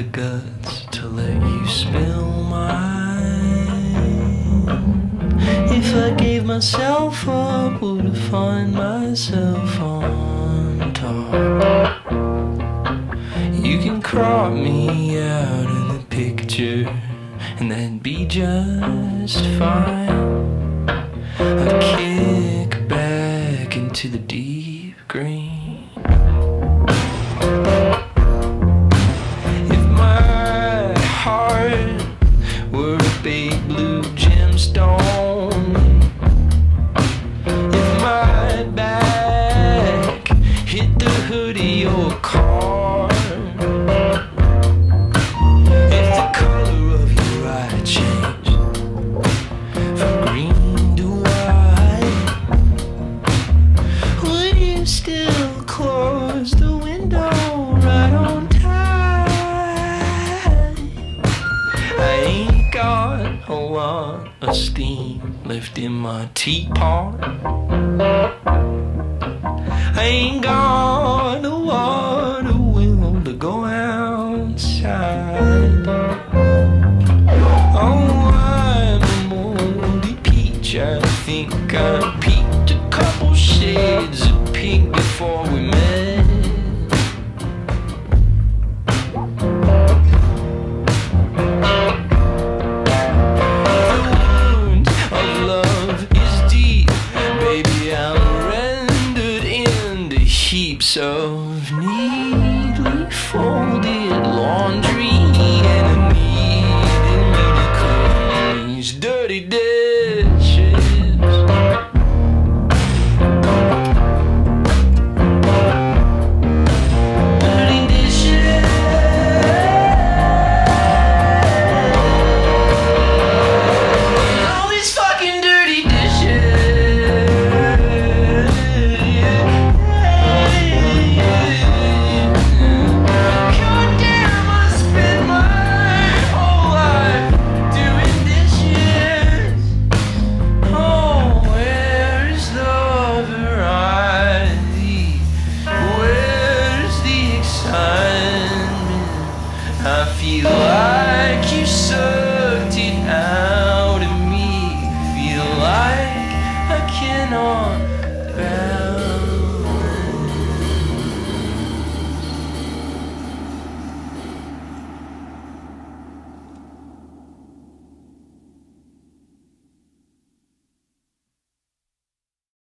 the guts to let you spill mine? If I gave myself up, would I find myself on top? You can crop me out of the picture, and that'd be just fine. I'd kick back into the deep green. A of steam left in my teapot. I ain't got a water will to go outside. Oh, I'm a moldy peach. I think I peaked a couple shades of pink before we met.